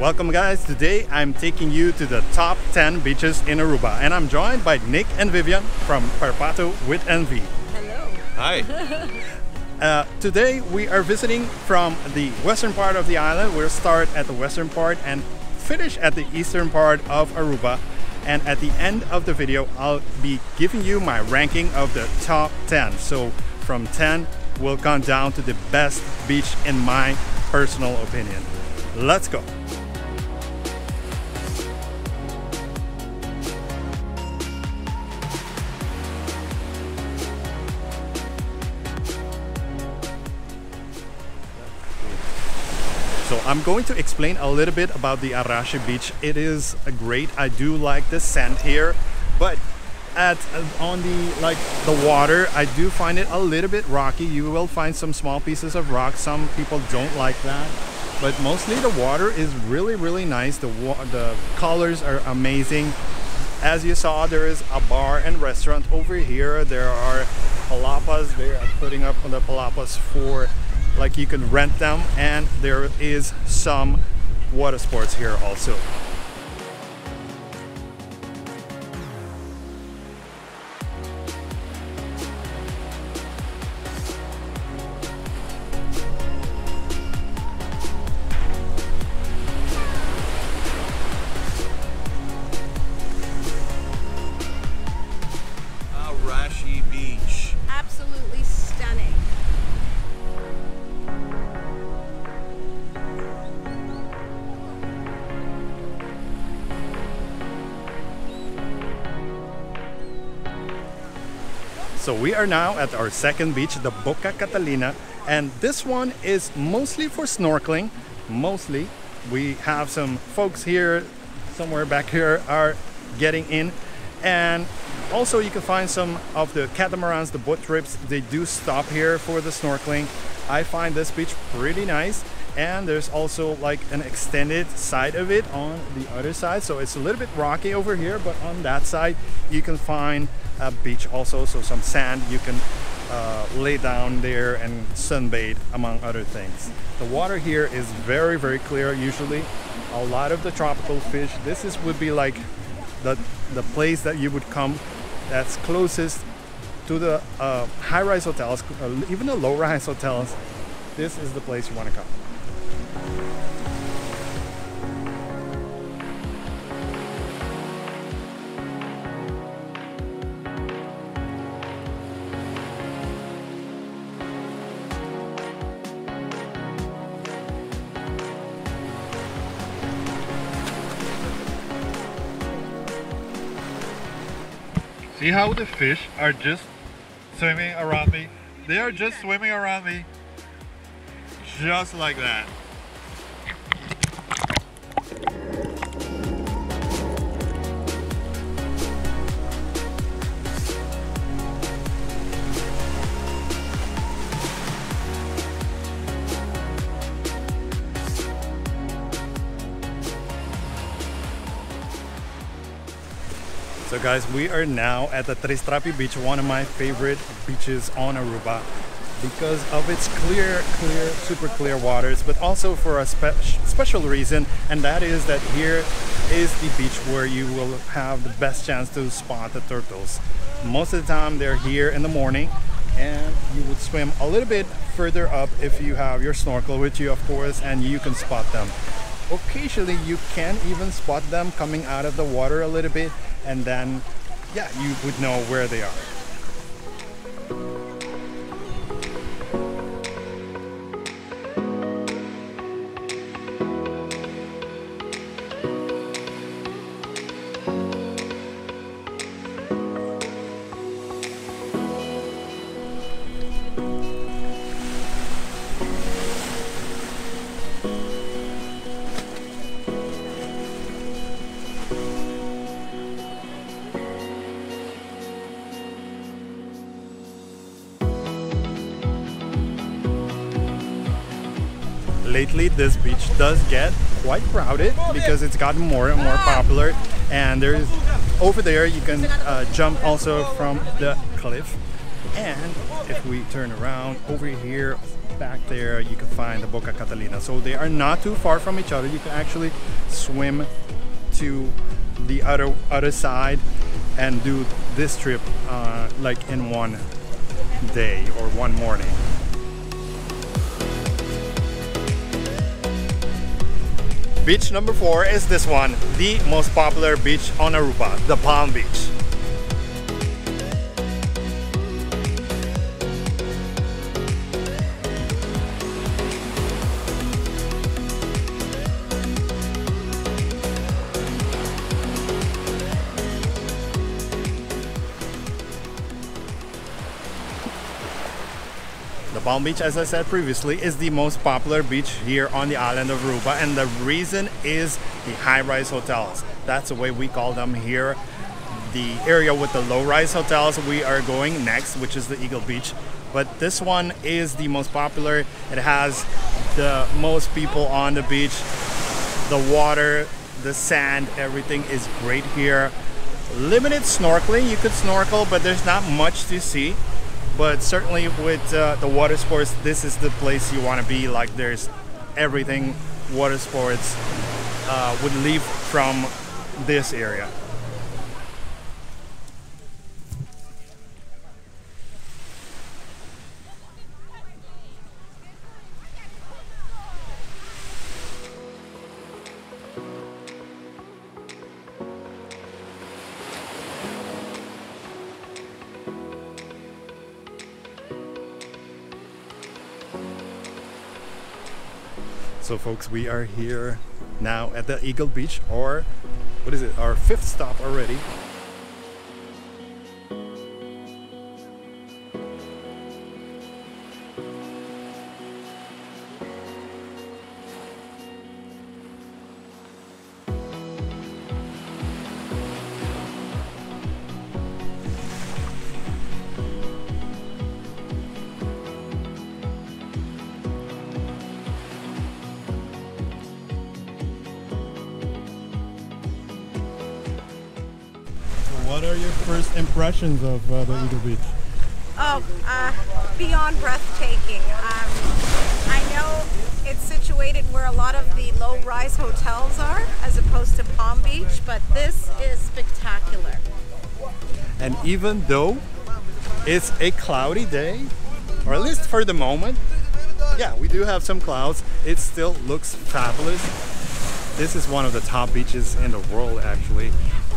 Welcome guys, today I'm taking you to the top 10 beaches in Aruba and I'm joined by Nick and Vivian from Perpato with NV. Hello. Hi. Uh, today we are visiting from the western part of the island. We'll start at the western part and finish at the eastern part of Aruba. And at the end of the video, I'll be giving you my ranking of the top 10. So from 10, we'll count down to the best beach in my personal opinion. Let's go. I'm going to explain a little bit about the Arashi beach. It is great. I do like the sand here, but at on the like the water, I do find it a little bit rocky. You will find some small pieces of rock. Some people don't like that, but mostly the water is really really nice. The the colors are amazing. As you saw, there is a bar and restaurant over here. There are palapas. They are putting up on the palapas for like you can rent them and there is some water sports here also So we are now at our second beach, the Boca Catalina, and this one is mostly for snorkeling. Mostly, we have some folks here, somewhere back here, are getting in, and also you can find some of the catamarans, the boat trips. They do stop here for the snorkeling. I find this beach pretty nice, and there's also like an extended side of it on the other side, so it's a little bit rocky over here, but on that side you can find a beach also so some sand you can uh, lay down there and sunbathe among other things. The water here is very very clear usually. A lot of the tropical fish this is would be like the the place that you would come that's closest to the uh, high-rise hotels uh, even the low-rise hotels. This is the place you want to come See how the fish are just swimming around me? They are just swimming around me. Just like that. Guys, we are now at the Tres Trapi beach, one of my favorite beaches on Aruba because of its clear, clear, super clear waters, but also for a spe special reason, and that is that here is the beach where you will have the best chance to spot the turtles. Most of the time they're here in the morning and you would swim a little bit further up if you have your snorkel with you of course and you can spot them. Occasionally you can even spot them coming out of the water a little bit and then yeah you would know where they are. Lately this beach does get quite crowded because it's gotten more and more popular and there's over there you can uh, jump also from the cliff And if we turn around over here, back there, you can find the Boca Catalina. So they are not too far from each other. You can actually swim to the other other side and do this trip uh, like in one day or one morning. Beach number four is this one, the most popular beach on Aruba, the Palm Beach. Palm Beach, as I said previously, is the most popular beach here on the island of Aruba, and the reason is the high-rise hotels. That's the way we call them here. The area with the low-rise hotels we are going next, which is the Eagle Beach. But this one is the most popular. It has the most people on the beach. The water, the sand, everything is great here. Limited snorkeling, you could snorkel, but there's not much to see but certainly with uh, the water sports this is the place you want to be. Like there's everything water sports uh, would leave from this area So, folks, we are here now at the Eagle Beach, or what is it? Our fifth stop already. What are your first impressions of uh, the Eagle Beach? Oh, uh, beyond breathtaking. Um, I know it's situated where a lot of the low-rise hotels are, as opposed to Palm Beach, but this is spectacular. And even though it's a cloudy day, or at least for the moment, yeah, we do have some clouds, it still looks fabulous. This is one of the top beaches in the world, actually,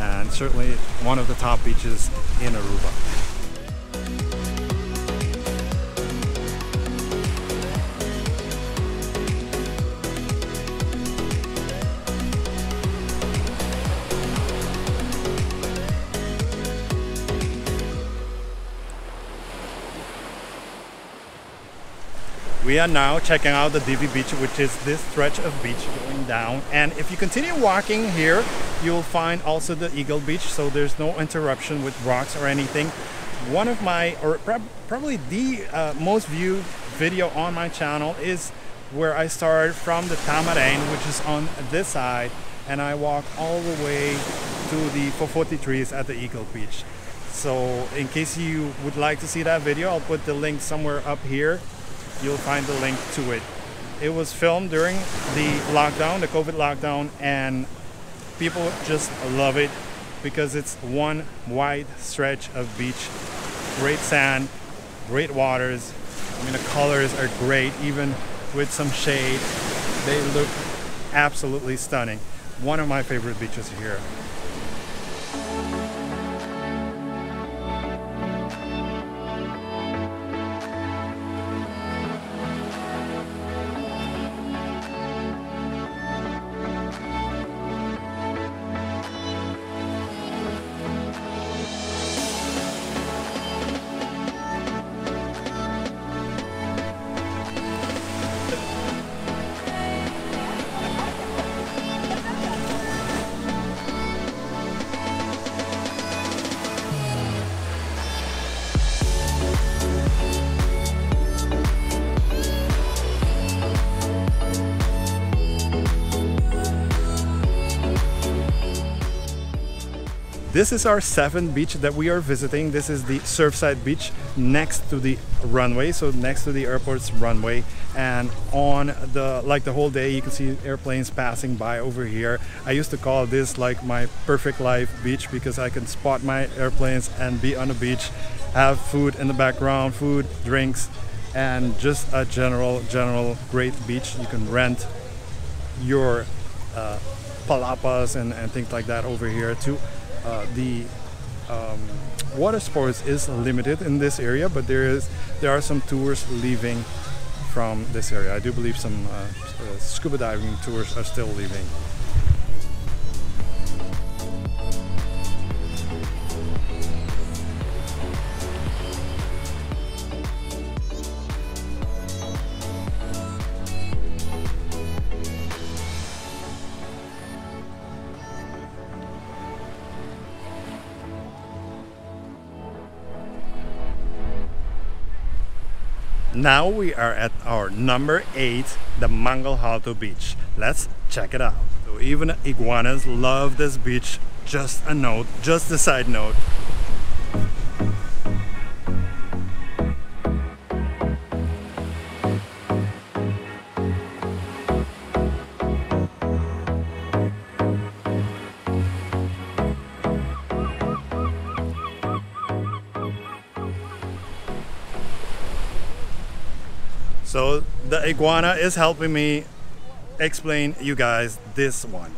and certainly one of the top beaches in Aruba. We are now checking out the Divi Beach, which is this stretch of beach going down. And if you continue walking here, you'll find also the Eagle Beach, so there's no interruption with rocks or anything. One of my, or probably the uh, most viewed video on my channel is where I start from the Tamarijn, which is on this side, and I walk all the way to the Fofoti trees at the Eagle Beach. So in case you would like to see that video, I'll put the link somewhere up here you'll find the link to it. It was filmed during the lockdown, the COVID lockdown, and people just love it because it's one wide stretch of beach. Great sand, great waters. I mean, the colors are great, even with some shade. They look absolutely stunning. One of my favorite beaches here. This is our seventh beach that we are visiting. This is the Surfside Beach next to the runway, so next to the airport's runway. And on the like the whole day, you can see airplanes passing by over here. I used to call this like my perfect life beach because I can spot my airplanes and be on the beach, have food in the background, food, drinks, and just a general general great beach. You can rent your uh, palapas and, and things like that over here too uh, the um, water sports is limited in this area, but there is there are some tours leaving from this area. I do believe some uh, uh, scuba diving tours are still leaving. Now we are at our number eight, the Mangel Halto beach. Let's check it out. So even iguanas love this beach. Just a note, just a side note. Iguana is helping me explain you guys this one.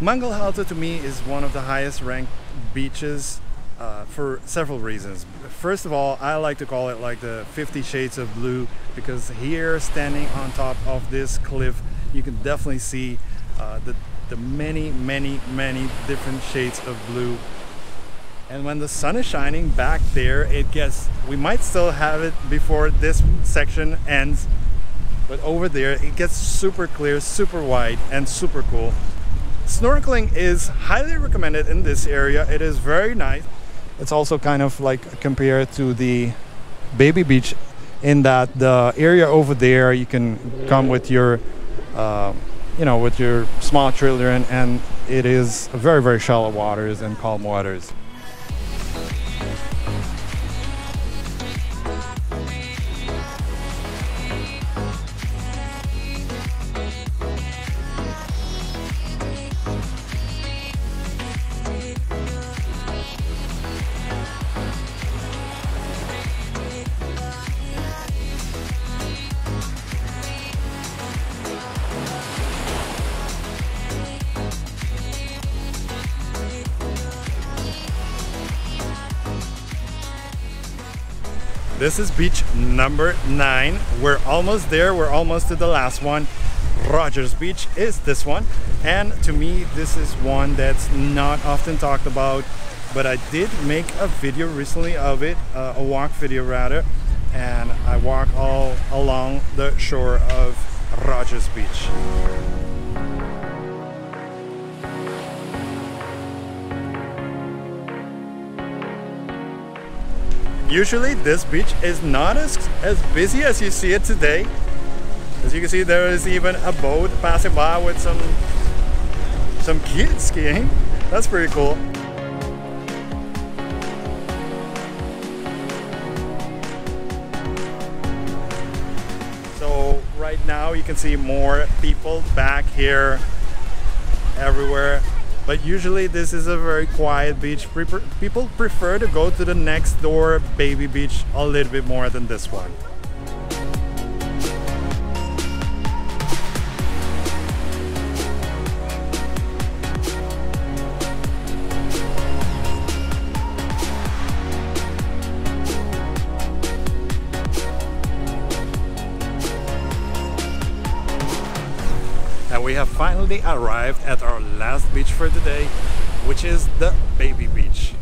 Mangel Halto to me is one of the highest ranked beaches uh, for several reasons. First of all, I like to call it like the 50 shades of blue because here standing on top of this cliff, you can definitely see uh, the, the many, many, many different shades of blue and when the sun is shining back there it gets we might still have it before this section ends but over there it gets super clear super wide and super cool. Snorkeling is highly recommended in this area. It is very nice. It's also kind of like compared to the baby beach in that the area over there you can come with your uh, you know with your small children and it is very very shallow waters and calm waters This is beach number nine. We're almost there. We're almost to the last one. Rogers Beach is this one. And to me, this is one that's not often talked about, but I did make a video recently of it, uh, a walk video rather. And I walk all along the shore of Rogers Beach. Usually this beach is not as, as busy as you see it today. As you can see there is even a boat passing by with some some kids skiing. That's pretty cool. So right now you can see more people back here everywhere but usually this is a very quiet beach. People prefer to go to the next door baby beach a little bit more than this one. We have finally arrived at our last beach for today which is the Baby Beach.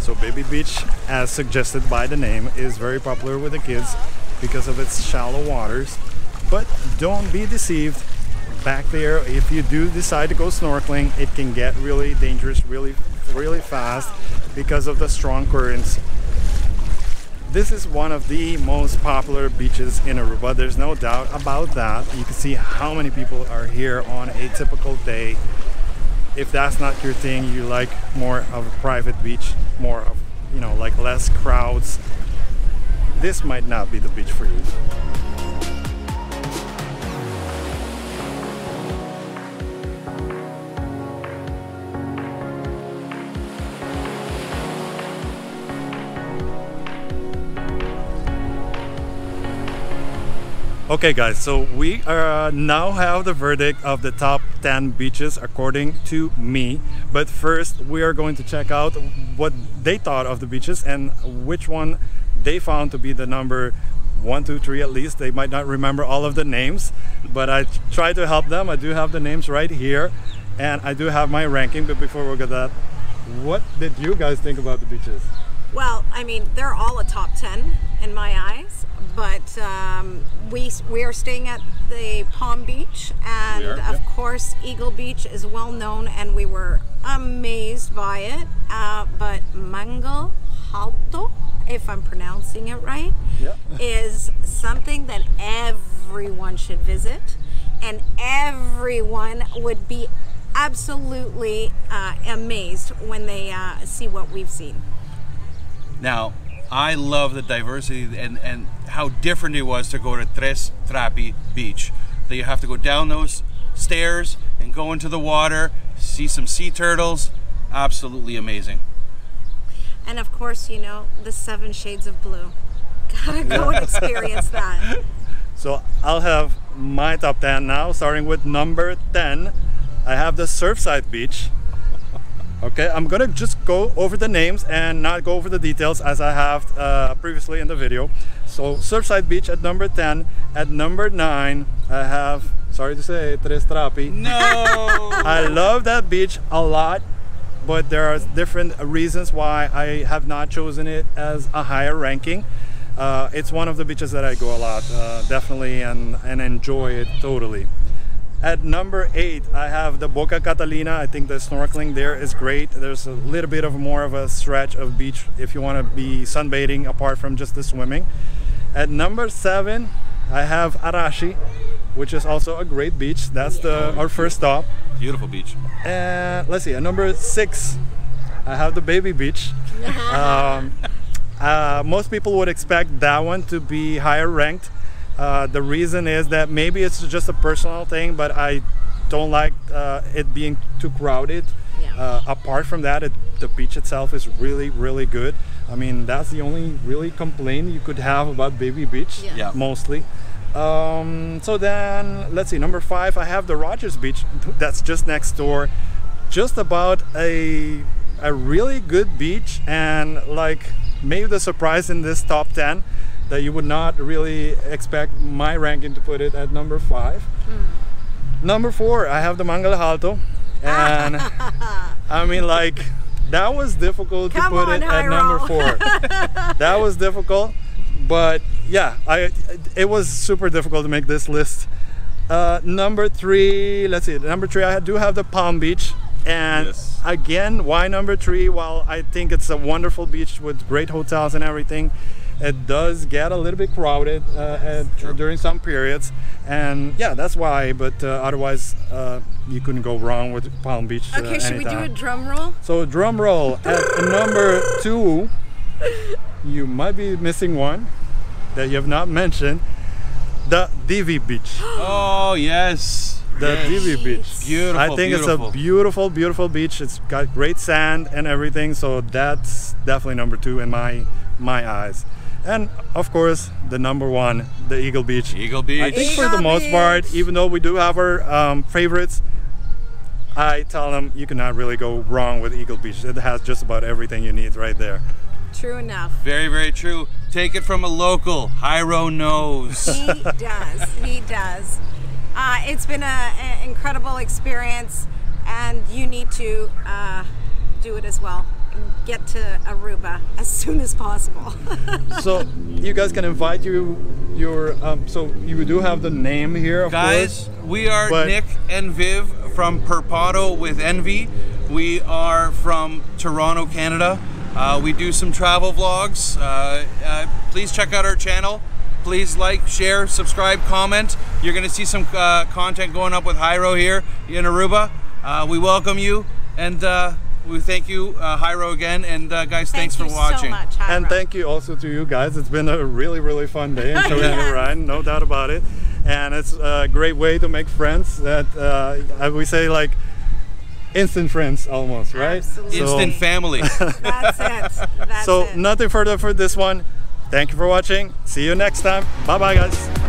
So Baby Beach, as suggested by the name, is very popular with the kids because of its shallow waters. But don't be deceived, back there, if you do decide to go snorkeling, it can get really dangerous, really, really fast because of the strong currents. This is one of the most popular beaches in Aruba. There's no doubt about that. You can see how many people are here on a typical day. If that's not your thing, you like more of a private beach, more of, you know, like less crowds, this might not be the beach for you. Okay guys, so we uh, now have the verdict of the top 10 beaches according to me. But first we are going to check out what they thought of the beaches and which one they found to be the number one, two, three at least. They might not remember all of the names, but I try to help them. I do have the names right here and I do have my ranking. But before we get that, what did you guys think about the beaches? Well, I mean, they're all a top 10 in my eyes, but um, we, we are staying at the Palm Beach, and are, of yep. course, Eagle Beach is well known, and we were amazed by it. Uh, but Mango Halto, if I'm pronouncing it right, Yeah. is something that everyone should visit, and everyone would be absolutely uh, amazed when they uh, see what we've seen. Now, I love the diversity and, and how different it was to go to Tres Trapi Beach. That you have to go down those stairs and go into the water, see some sea turtles. Absolutely amazing. And of course, you know, the seven shades of blue. Gotta go and experience that. So I'll have my top 10 now, starting with number 10. I have the Surfside Beach. Okay, I'm gonna just go over the names and not go over the details as I have uh, previously in the video. So Surfside Beach at number 10. At number 9, I have, sorry to say, Tres Trapi. No! I love that beach a lot, but there are different reasons why I have not chosen it as a higher ranking. Uh, it's one of the beaches that I go a lot, uh, definitely, and, and enjoy it totally. At number eight, I have the Boca Catalina. I think the snorkeling there is great. There's a little bit of more of a stretch of beach if you want to be sunbathing apart from just the swimming. At number seven, I have Arashi, which is also a great beach. That's the our first stop. Beautiful beach. And let's see, at number six, I have the baby beach. um, uh, most people would expect that one to be higher ranked. Uh, the reason is that maybe it's just a personal thing, but I don't like uh, it being too crowded. Yeah. Uh, apart from that, it, the beach itself is really, really good. I mean, that's the only really complaint you could have about Baby Beach, Yeah. Yeah. mostly. Um, so then, let's see, number five, I have the Rogers Beach. That's just next door. Just about a a really good beach, and like maybe the surprise in this top ten that you would not really expect my ranking to put it at number five. Number four, I have the Mangel Alto, and I mean, like that was difficult Come to put on, it at number four. that was difficult, but yeah, I it was super difficult to make this list. Uh, number three, let's see. Number three, I do have the Palm Beach, and Yes. again, why number three? Well, I think it's a wonderful beach with great hotels and everything. It does get a little bit crowded uh, at, during some periods, and yeah, that's why. But uh, otherwise, uh, you couldn't go wrong with Palm Beach. uh, Okay, should we do a drum roll? So drum roll at number two. You might be missing one that you have not mentioned. The Divi Beach. Oh, yes. The Yes. Divi Beach. Beautiful, I think beautiful. it's a beautiful, beautiful beach. It's got great sand and everything. So that's definitely number two in my my eyes. And of course, the number one, the Eagle Beach. Eagle Beach. I think for the Eagle most part, even though we do have our um, favorites, I tell them you cannot really go wrong with Eagle Beach. It has just about everything you need right there. True enough. Very, very true. Take it from a local. Hyro knows. He does. He does. Uh, it's been an incredible experience, and you need to uh, do it as well and get to Aruba as soon as possible. so you guys can invite you your um, so you do have the name here of Guys, course, we are but- Nick and Viv from Perpato with NV. We are from Toronto, Canada. Uh, we do some travel vlogs. Uh, uh, please check out our channel. Please like, share, subscribe, comment. You're going to see some uh, content going up with Hyro here in Aruba. Uh, we welcome you and uh, we thank you, uh, Hyro, again. And uh, guys, thanks Thank for watching. so much. and thank you also to you guys it's been a really really fun day and showing you Yes. around no doubt about it and it's a great way to make friends that uh, we say like instant friends almost right Absolutely. So- Instant family. That's it. That's so it. nothing further for this one thank you for watching see you next time bye bye guys